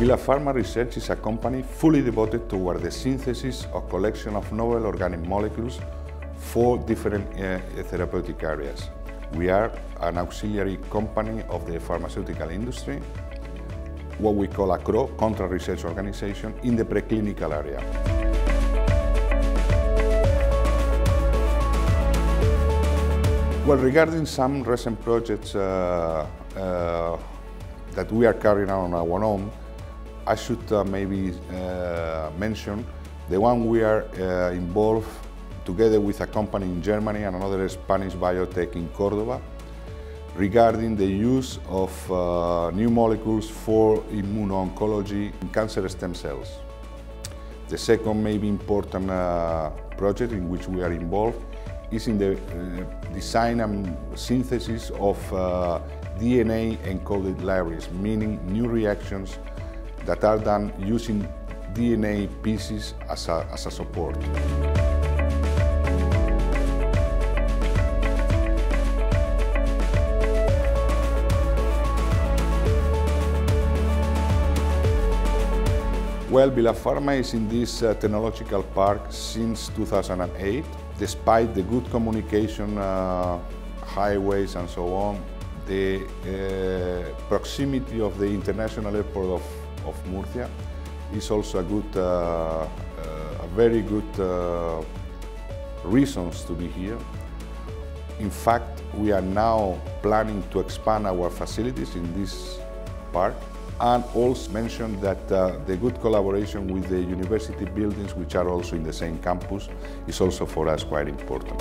Villapharma Research is a company fully devoted toward the synthesis or collection of novel organic molecules for different uh, therapeutic areas. We are an auxiliary company of the pharmaceutical industry, what we call a CRO, Contract Research Organization, in the preclinical area. Well, regarding some recent projects uh, uh, that we are carrying out on our own, I should uh, maybe uh, mention the one we are uh, involved together with a company in Germany and another Spanish biotech in Cordoba regarding the use of uh, new molecules for immuno-oncology in cancer stem cells. The second maybe important uh, project in which we are involved is in the uh, design and synthesis of uh, DNA encoded libraries, meaning new reactions that are done using DNA pieces as a, as a support. Well, Villapharma is in this uh, technological park since 2008. Despite the good communication uh, highways and so on, the uh, proximity of the international airport of of Murcia is also a good, uh, uh, a very good uh, reasons to be here. In fact, we are now planning to expand our facilities in this park and also mention that uh, the good collaboration with the university buildings which are also in the same campus is also for us quite important.